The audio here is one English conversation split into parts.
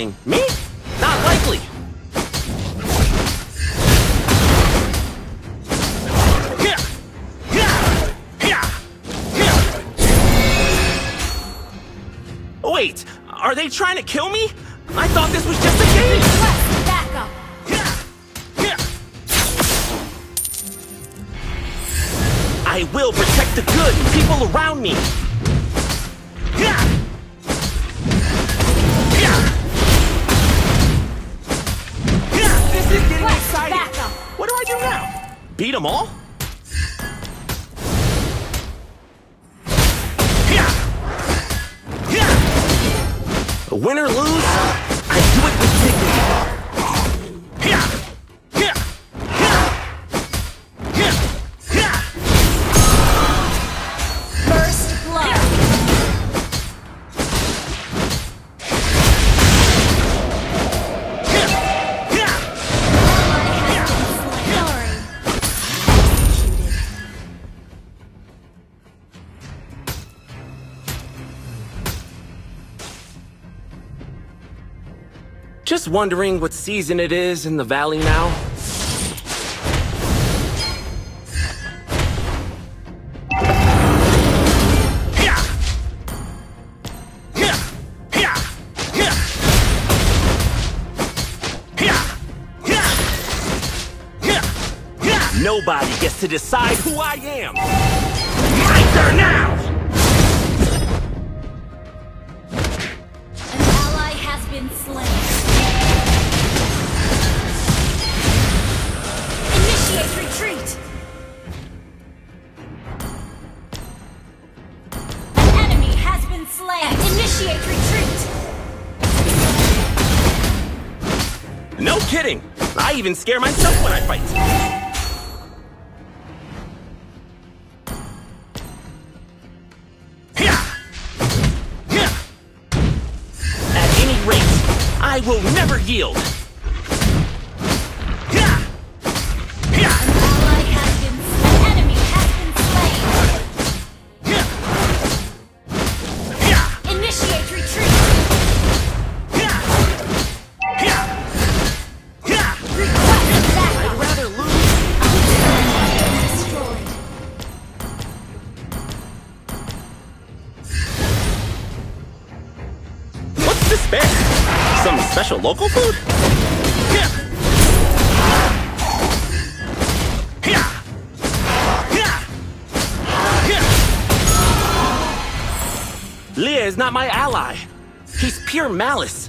Me? Not likely. Wait, are they trying to kill me? I thought this was just a game. I will protect the good and people around me. This Beat them all? Win or lose, Just wondering what season it is in the valley now. Nobody gets to decide who I am. My turn now. An ally has been slain. Initiate retreat! An enemy has been slain. Initiate retreat! No kidding. I even scare myself when I fight. At any rate, I will never yield. Some special local food? Lieh is not my ally. He's pure malice.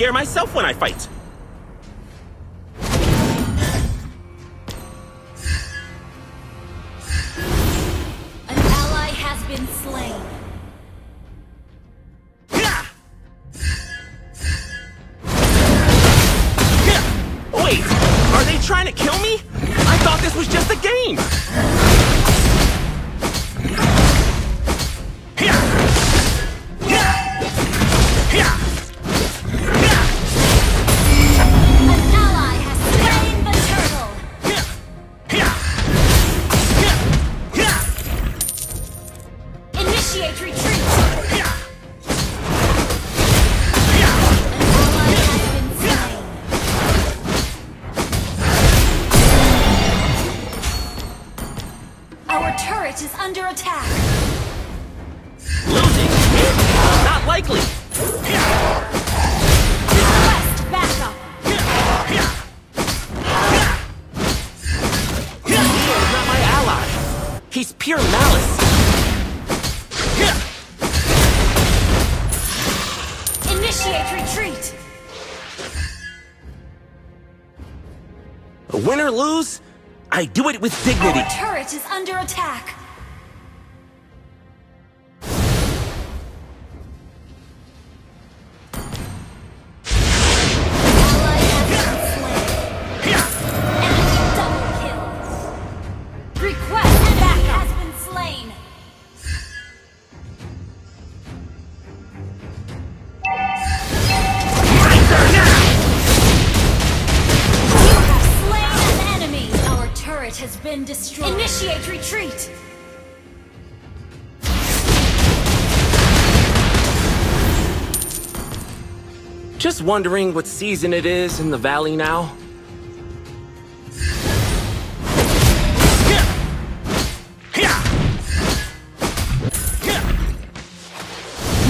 Scare myself when I fight. Initiate retreat! Initiate retreat! Win or lose, I do it with dignity. Our turret is under attack. has been destroyed. Initiate retreat! Just wondering what season it is in the valley now?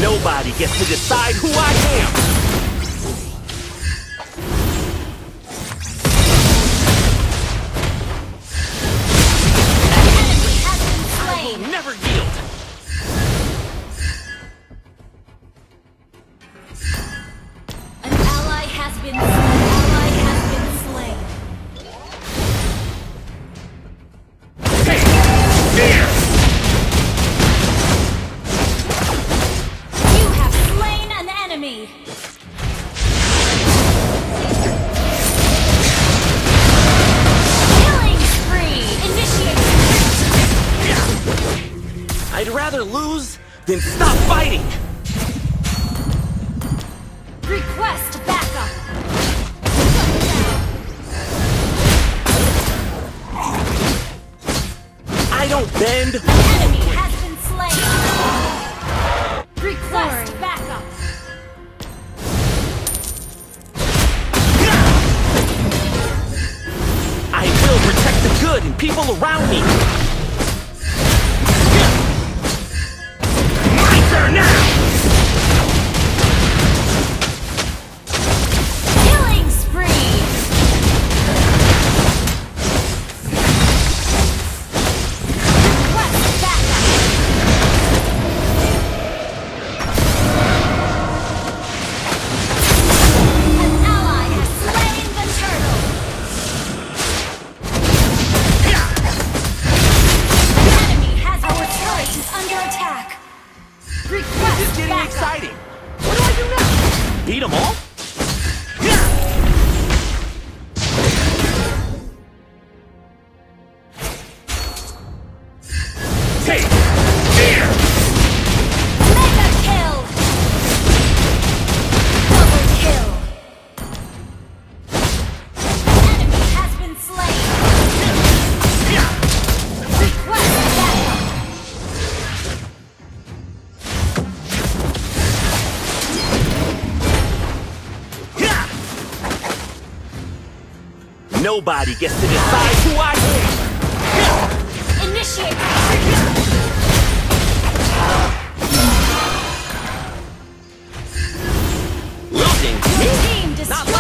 Nobody gets to decide who I am! never Mega kill! Double kill! Enemy has been slain! Request backup! Nobody gets to decide who I am! Initiate! Not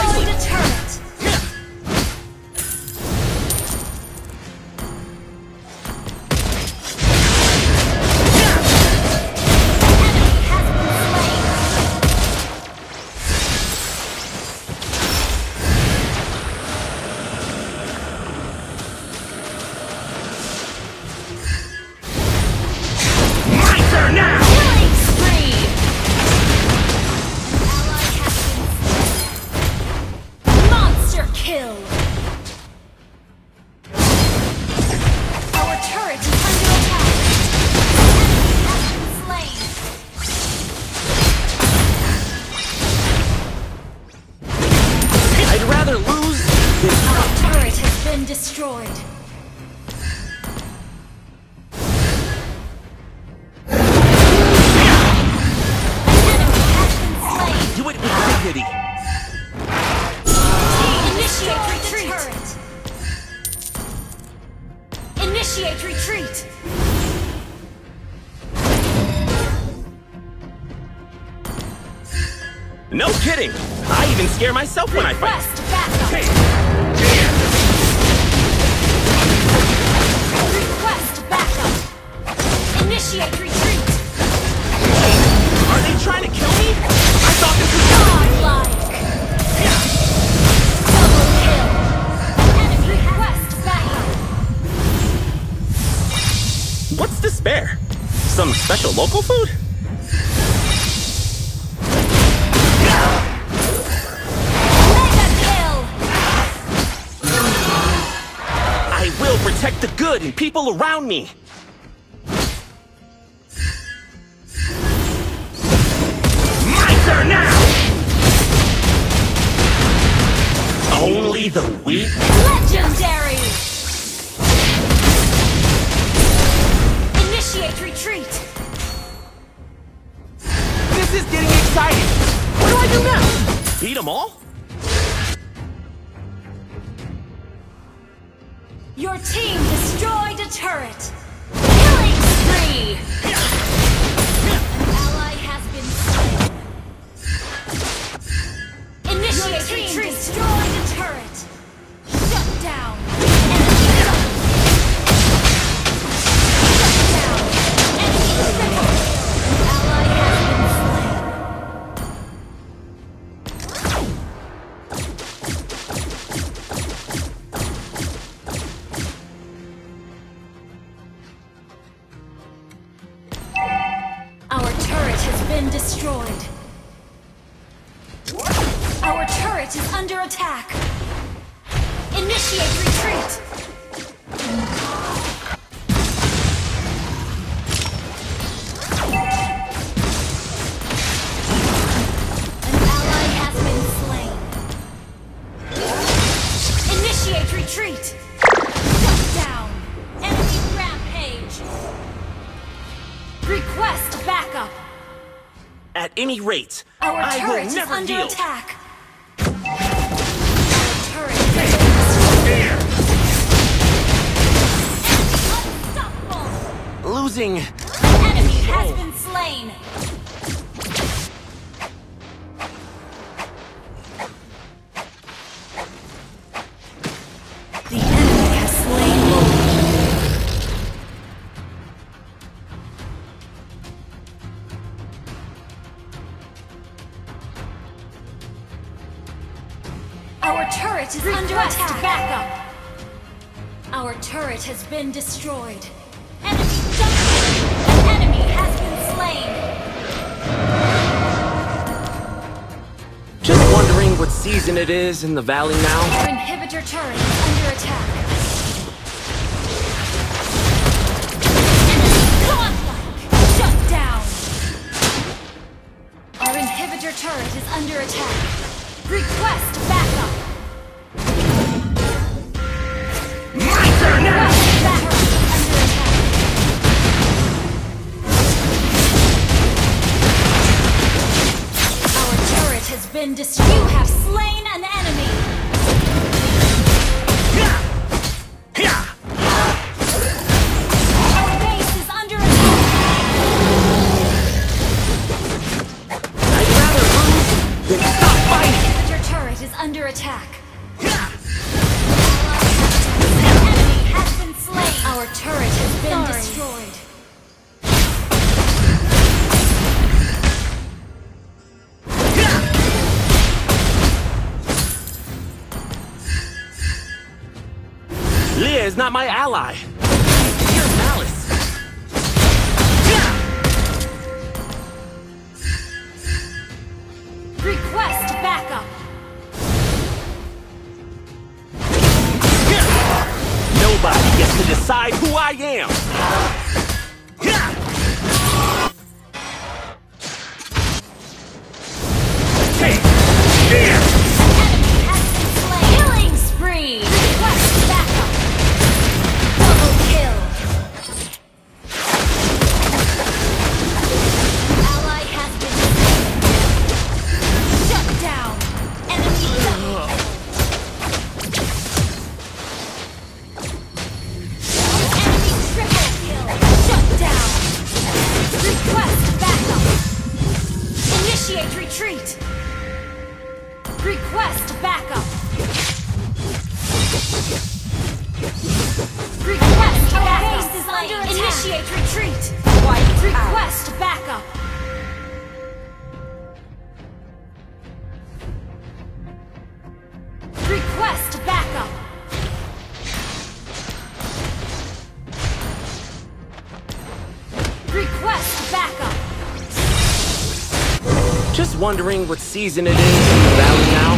No kidding. I even scare myself when I fight. Request backup. Hey. Request backup. Initiate retreat. Are they trying to kill me? I thought this was Godlike. Double kill. Enemy request backup. What's spare? Some special local food? The good and people around me. My turn now! Only the weak? Legendary. Initiate retreat. This is getting exciting! What do I do now? Beat them all? Your team destroyed a turret. Killing spree. Been destroyed. Our turret is under attack. Initiate retreat. Any rate, Our I turret will is never under yield. attack. Our turret is being unstoppable. Losing. An enemy has oh. been slain. Turret is under attack. Backup. Our turret has been destroyed. Enemy double. An enemy has been slain. Just wondering what season it is in the valley now. Our inhibitor turret is under attack. Enemy godlike. Shut down. Our inhibitor turret is under attack. Turret has. You have not my ally. wondering what season it is, in the valley now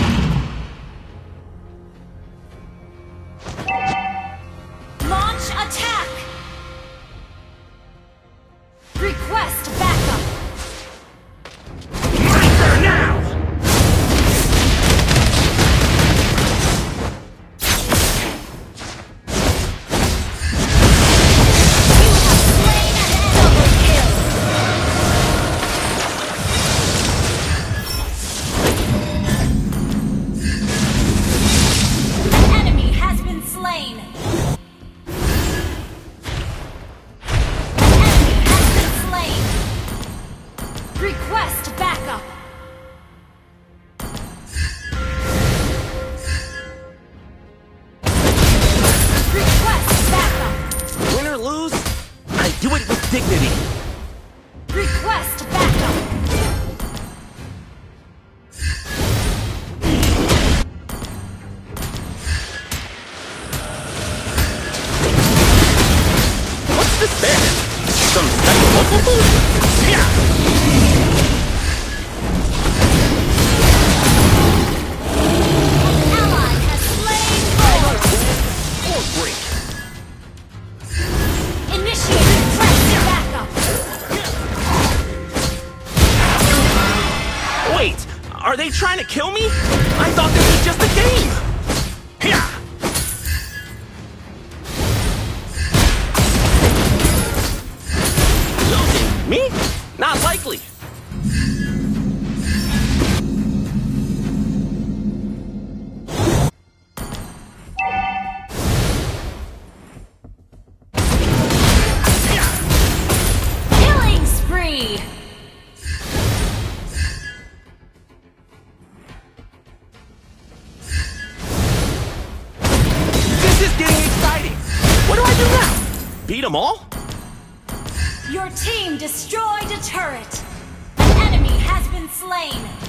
Are they trying to kill me? I thought this was just a game! beat them all? Your team destroyed a turret. An enemy has been slain.